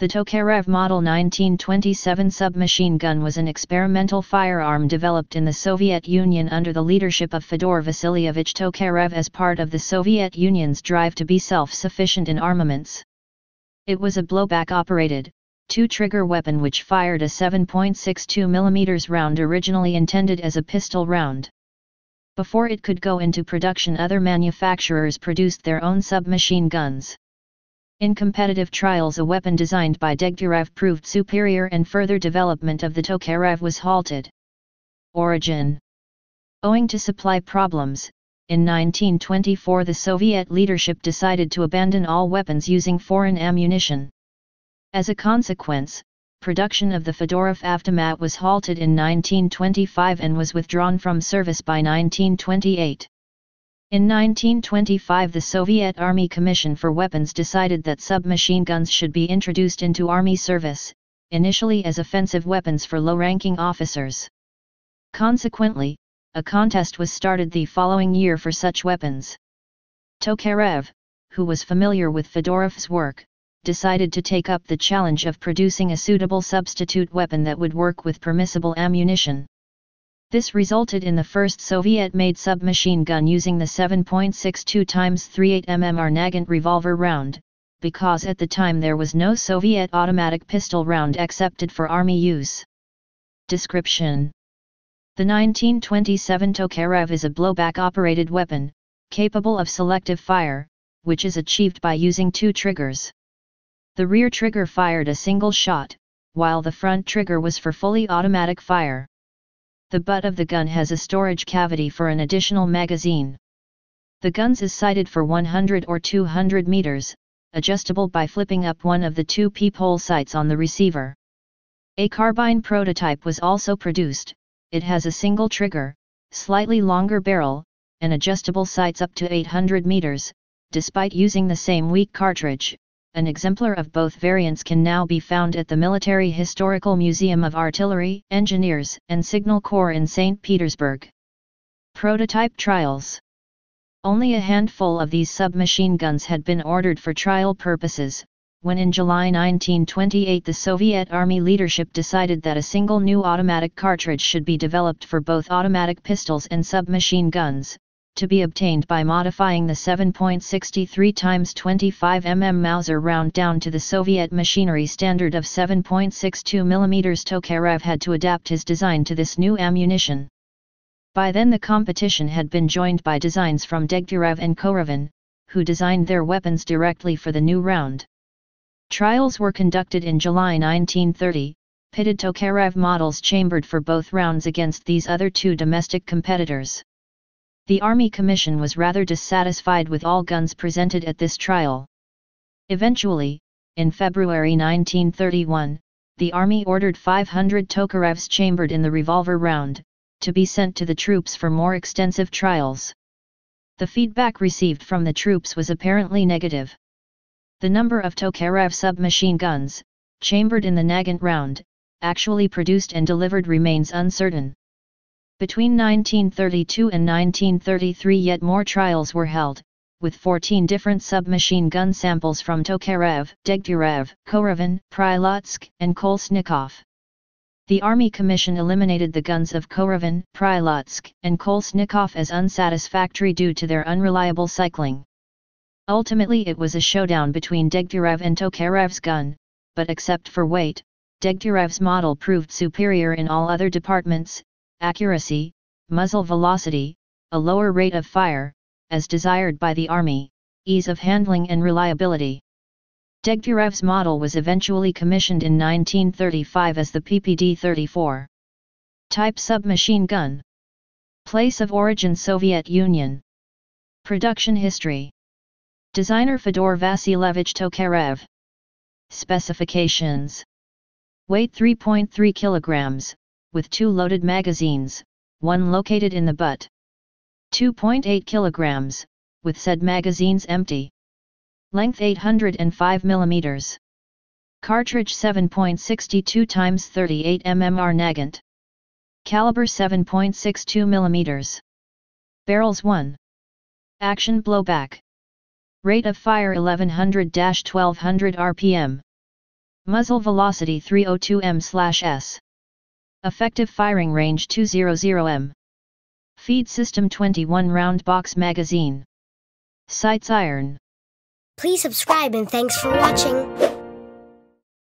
The Tokarev Model 1927 submachine gun was an experimental firearm developed in the Soviet Union under the leadership of Fedor Vasilyevich Tokarev as part of the Soviet Union's drive to be self-sufficient in armaments. It was a blowback-operated, two-trigger weapon which fired a 7.62 mm round originally intended as a pistol round. Before it could go into production other manufacturers produced their own submachine guns. In competitive trials a weapon designed by Degtyarev proved superior and further development of the Tokarev was halted. Origin Owing to supply problems, in 1924 the Soviet leadership decided to abandon all weapons using foreign ammunition. As a consequence, production of the Fedorov Avtomat was halted in 1925 and was withdrawn from service by 1928. In 1925 the Soviet Army Commission for Weapons decided that submachine guns should be introduced into Army service, initially as offensive weapons for low-ranking officers. Consequently, a contest was started the following year for such weapons. Tokarev, who was familiar with Fedorov's work, decided to take up the challenge of producing a suitable substitute weapon that would work with permissible ammunition. This resulted in the first Soviet-made submachine gun using the 7.62 x 38 mmR Nagant revolver round, because at the time there was no Soviet automatic pistol round accepted for army use. Description The 1927 Tokarev is a blowback-operated weapon, capable of selective fire, which is achieved by using two triggers. The rear trigger fired a single shot, while the front trigger was for fully automatic fire. The butt of the gun has a storage cavity for an additional magazine. The guns is sighted for 100 or 200 meters, adjustable by flipping up one of the two peephole sights on the receiver. A carbine prototype was also produced, it has a single trigger, slightly longer barrel, and adjustable sights up to 800 meters, despite using the same weak cartridge, an exemplar of both variants can now be found at the Military Historical Museum of Artillery, Engineers and Signal Corps in St. Petersburg. Prototype Trials Only a handful of these submachine guns had been ordered for trial purposes, when in July 1928 the Soviet Army leadership decided that a single new automatic cartridge should be developed for both automatic pistols and submachine guns, to be obtained by modifying the 7.63 x 25 mm Mauser round down to the Soviet machinery standard of 7.62 mm Tokarev had to adapt his design to this new ammunition. By then the competition had been joined by designs from Degtyarev and Korovin, who designed their weapons directly for the new round. Trials were conducted in July 1930, pitted Tokarev models chambered for both rounds against these other two domestic competitors. The Army Commission was rather dissatisfied with all guns presented at this trial. Eventually, in February 1931, the Army ordered 500 Tokarevs chambered in the revolver round, to be sent to the troops for more extensive trials. The feedback received from the troops was apparently negative. The number of Tokarev submachine guns, chambered in the Nagant round, actually produced and delivered remains uncertain. Between 1932 and 1933 yet more trials were held, with 14 different submachine gun samples from Tokarev, Degtyarev, Korovin, Prilotsk, and Kolesnikov. The Army Commission eliminated the guns of Korovin, Prilotsk, and Kolesnikov as unsatisfactory due to their unreliable cycling. Ultimately it was a showdown between Degtyarev and Tokarev's gun, but except for weight, Degtyarev's model proved superior in all other departments, accuracy, muzzle velocity, a lower rate of fire, as desired by the Army, ease of handling and reliability. Degtyarev's model was eventually commissioned in 1935 as the PPD-34. Type submachine gun. Place of origin Soviet Union. Production history. Designer Fedor Vasilievich Tokarev. Specifications. Weight 3.3 kilograms, with two loaded magazines, one located in the butt. 2.8 kilograms, with said magazines empty. Length 805 millimeters. Cartridge 7.62 x 38 mmR Nagant. Caliber 7.62 millimeters. Barrels 1. Action blowback. Rate of fire 1100-1200 rpm. Muzzle velocity 302 m/s. Effective firing range 200 m. Feed system 21 round box magazine. Sights iron. Please subscribe and thanks for watching.